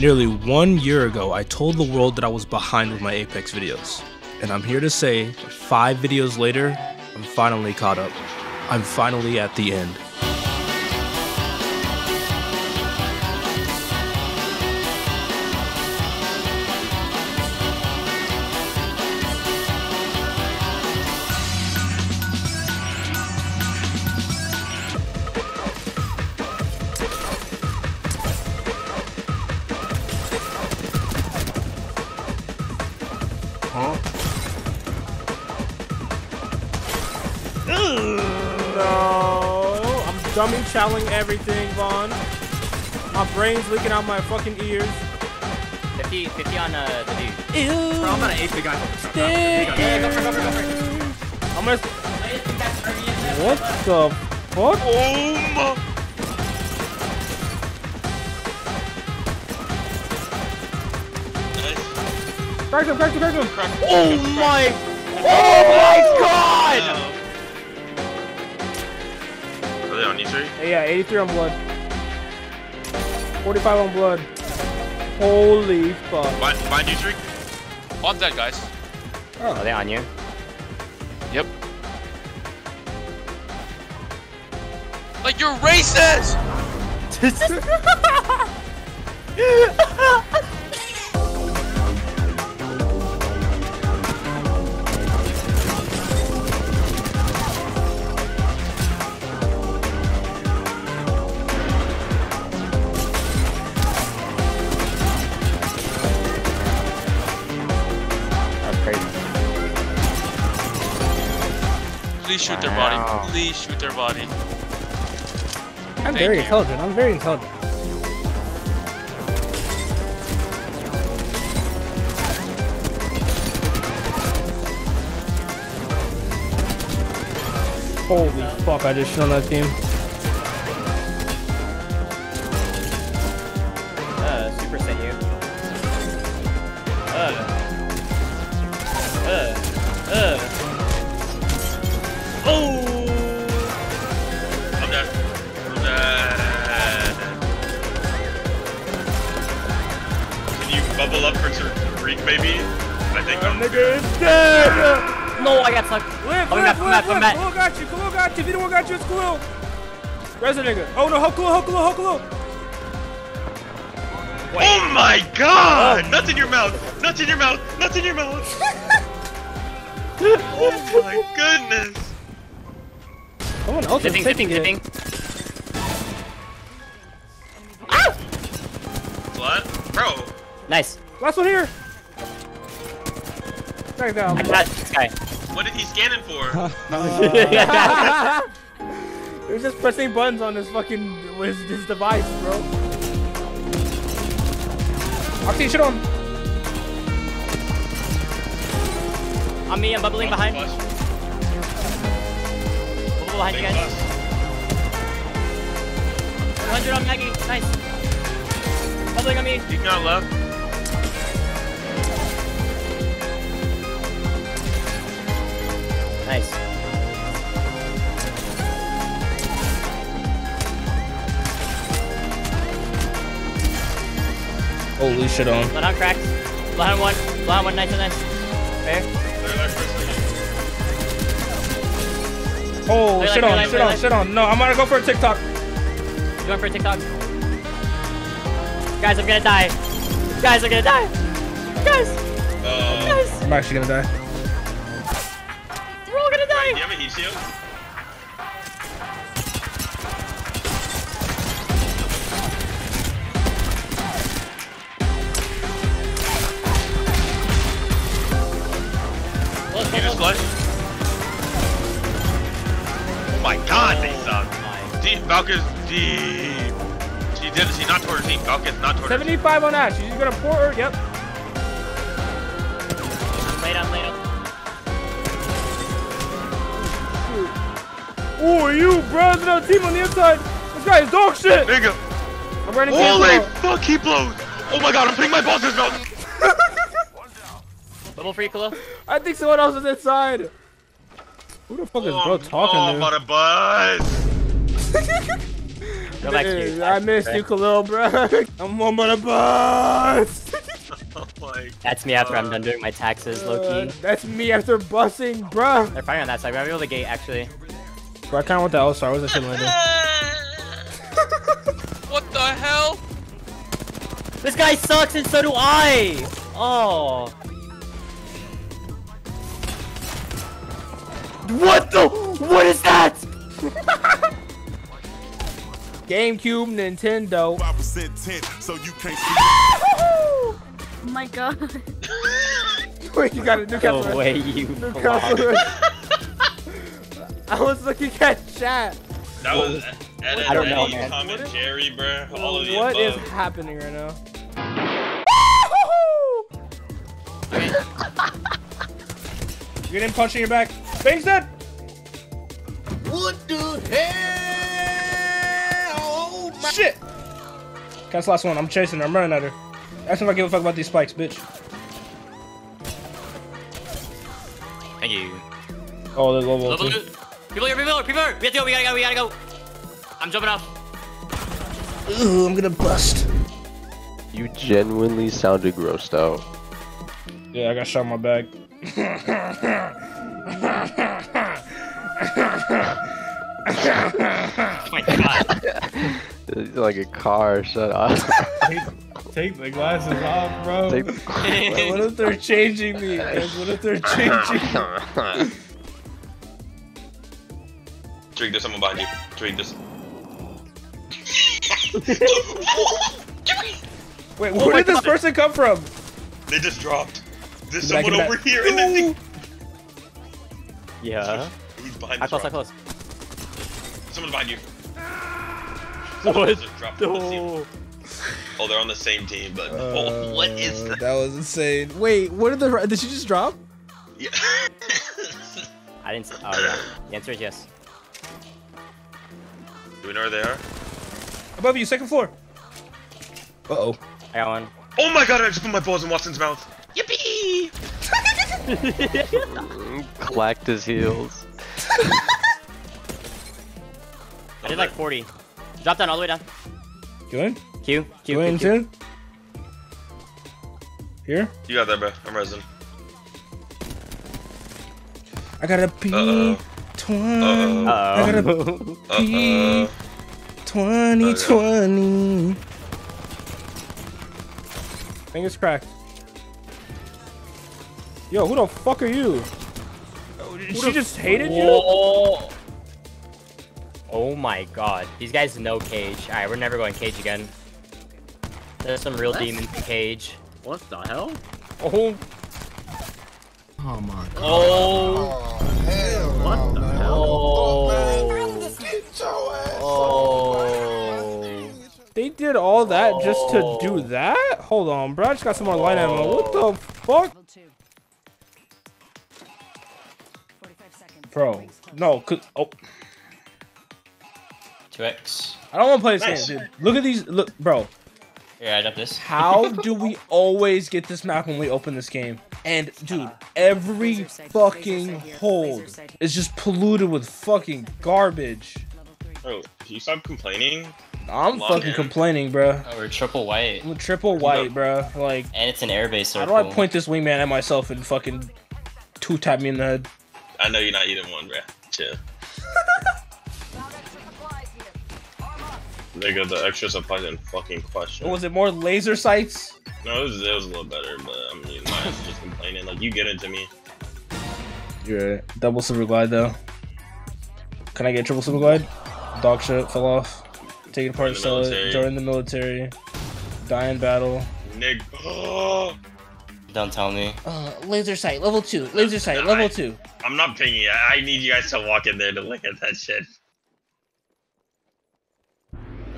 Nearly one year ago, I told the world that I was behind with my Apex videos. And I'm here to say, five videos later, I'm finally caught up. I'm finally at the end. No, I'm dummy chowing everything, Vaughn. My brain's leaking out my fucking ears. 50, 50 on uh, the dude. Ew. Bro, I'm gonna ace the guy. Yeah, go for it, go for it, go for it. I'm gonna. What the fuck? Oh my. Crack him, crack him, crack him. Oh my! Oh my god! Are they on E3? Yeah, 83 on blood. 45 on blood. Holy fuck. Bind, bind E3? On dead, guys. Oh, Are they on you? Yep. Like you're racist! Please shoot their Wow. body. Please shoot their body. I'm Thank very you. intelligent. I'm very intelligent. Holy fuck, I just shit on that team. Maybe? I think I'm Nigga is dead! No, I got stuck. Live, Coming live, live, live. back. Khalil got you, Khalil got you. If you don't got you, it's Khalil. Where's the nigga? Oh no, ho Khalil, ho Khalil. Oh my god! Oh. Nuts in your mouth! Nuts in your mouth! Nuts in your mouth! oh my goodness! Someone else is Zipping, taking zipping, it. zipping. What? Bro, Nice. Last one here. Back down. I got this guy. what did he scanning for? He was just pressing buttons on his fucking with his device, bro. Oxy, shit on. On me, I'm bubbling behind. Bus, Bubble behind you guys. bus. 100 on Maggie. Nice. Bubbling on me. Peeking out left. Nice. Holy shit on. Blood on cracks. Blood on one. Blood on one. Nice and nice. Fair. Clear left first. Oh, shit on, shit on, shit on. No, I'm gonna go for a TikTok. You going for a TikTok? Guys, I'm gonna die. Guys, I'm gonna die. Guys, Uh, guys, I'm actually gonna die. We're all gonna do you have a heat shield? Close, You just close. flush? Oh my god, they suck. Deep, Valky's deep. She did She's not toward her team. Valky's not toward her team. 75 on Ash. She's gonna pour her. Yep. I'm late, I'm late. Oh, you, bro. There's another team on the inside. This guy is dog shit. Nigga. I'm running Holy cancel. fuck, he blows. Oh my god, I'm putting my balls in his mouth. Bubble free, Khalil. I think someone else is inside. Who the fuck is bro talking oh, to? about a buzz. Go back to Dude, your I task, missed right? you, Khalil, bro. I'm on the bus. Oh my. That's me after I'm done doing my taxes, low Uh, key. that's me after busing, bro. They're fighting on that side. We're gonna be able to gate actually. Bro, I kind of want the L-Star. Where's that shit landing? what the hell? This guy sucks and so do I! Oh. What the? What is that? GameCube, Nintendo. 5% so you can't see. Oh my god. Wait, you got a new No capture. way you New flop. capture. I was looking at chat. That was Ed I don't know, Eddie, man. Tom and Jerry, bro. All of the What is above. happening right now? You getting punched in your back. Bang's dead. What the hell? Oh my shit. That's the last one. I'm chasing her. I'm running at her. Ask me if I give a fuck about these spikes, bitch. Thank you. Oh, they're level Level two. Two. People here, people here, people here. We have to go, we gotta go, we gotta go. I'm jumping off. Ooh, I'm gonna bust. You genuinely sounded grossed out. Yeah, I got shot in my back. Oh my god. It's like a car. Shut up. Take the glasses off, bro. Take- Wait, what if they're changing me? Guys, what if they're changing? Drink this, someone behind you. Drink this. Wait, oh where did this person come from? They just dropped. There's Back someone over back. here, and then Yeah. he's behind How this close, how rock. close? Someone's behind you. Someone What? just dropped from the. Oh, they're on the same team, but uh, oh, what is that? That was insane. Wait, what did the did she just drop? Yeah. I didn't see, oh yeah. The answer is yes. Do we know where they are? Above you, second floor. Uh oh. I got one. Oh my god, I just put my balls in Watson's mouth. Yippee! Clacked his heels. I did like 40. Drop down all the way down. You in? Q, Q, You Q, in Q. too? Here? You got that, bro. I'm resin. I gotta pee. Uh-oh. Twenty. Uh-oh. I gotta Uh-oh. pee. Uh-oh. Twenty twenty. Fingers cracked. Yo, who the fuck are you? Oh, She just hated you? Oh my god. These guys know cage. Alright, we're never going cage again. There's some real demons in cage. What the hell? Oh, Oh my god. Oh. hell! What the hell? Oh. Oh. they did all that just to do that? Hold on, bro. I just got some more light ammo. What the fuck? Bro, no, cause, oh, 2x. I don't want to play this Nice. game, dude. Look at these, look, bro. Here, I got this. How do we always get this map when we open this game? And dude, every fucking hold is just polluted with fucking garbage. Bro, can you stop complaining? I'm Log fucking in. complaining, bro. Oh, we're triple white. I'm triple white, bro. Like, And it's an airbase how do I point this wingman at myself and fucking two tap me in the head? I know you're not eating one, bro. Chill. They got the extra supplies in fucking question. What was it? More laser sights? No, it was, it was a little better, but I mean, my ass is just complaining. Like, you get into me. You're right. Double silver glide though. Can I get triple silver glide? Dog shit fell off. Take it apart, Join sell it. military. Join the military. Die in battle. Nig. Oh, Don't tell me. Uh, laser sight, level two. Laser sight, I- level two. I'm not pinging you. I need you guys to walk in there to look at that shit.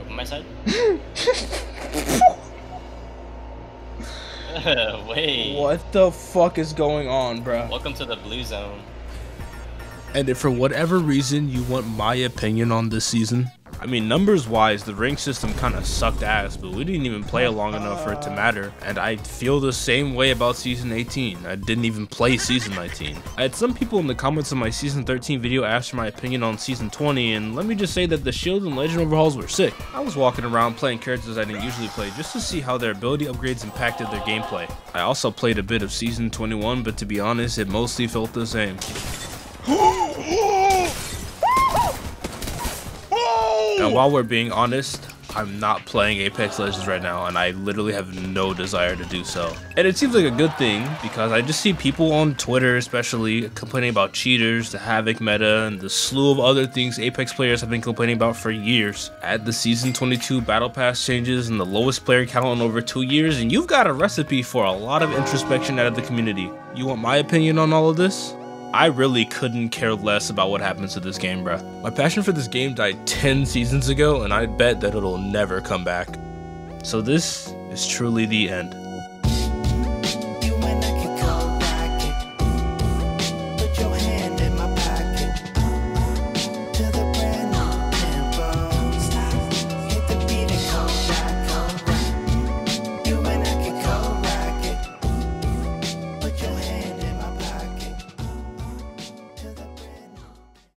Open my side. Wait. What the fuck is going on, bro? Welcome to the blue zone. And if for whatever reason you want my opinion on this season, I mean, numbers wise, the rank system kind of sucked ass, but we didn't even play long enough for it to matter. And I feel the same way about season 18. I didn't even play season 19. I had some people in the comments of my season 13 video ask for my opinion on season 20, and let me just say that the shield and legend overhauls were sick. I was walking around playing characters I didn't usually play just to see how their ability upgrades impacted their gameplay. I also played a bit of season 21, but to be honest, it mostly felt the same. And while we're being honest, I'm not playing Apex Legends right now, and I literally have no desire to do so. And it seems like a good thing, because I just see people on Twitter especially complaining about cheaters, the Havoc meta, and the slew of other things Apex players have been complaining about for years. Add the Season 22 Battle Pass changes and the lowest player count in over two years, and you've got a recipe for a lot of introspection out of the community. You want my opinion on all of this? I really couldn't care less about what happens to this game, bruh. My passion for this game died 10 seasons ago, and I bet that it'll never come back. So this is truly the end.